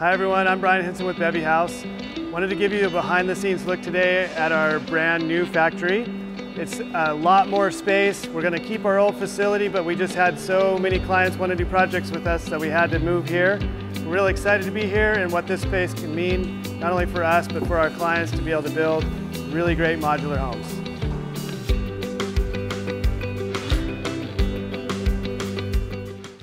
Hi everyone, I'm Brian Hinson with Bevyhouse. Wanted to give you a behind the scenes look today at our brand new factory. It's a lot more space. We're going to keep our old facility, but we just had so many clients want to do projects with us that we had to move here. We're really excited to be here and what this space can mean, not only for us, but for our clients to be able to build really great modular homes.